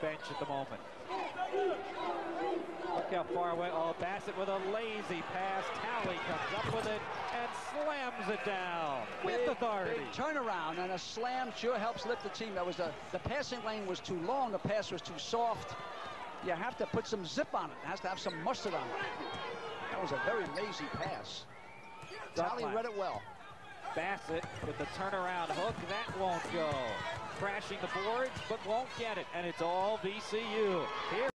bench at the moment. Look how far away. Oh, Bassett with a lazy pass. Talley comes up with it and slams it down with Big- authority. Big turnaround and a slam sure helps lift the team. That was a, the passing lane was too long. The pass was too soft. You have to put some zip on it. It has to have some mustard on it. That was a very lazy pass. Talley read it well. Bassett with the turnaround hook. That won't go. Crashing the boards, but won't get it. And it's all VCU. Here.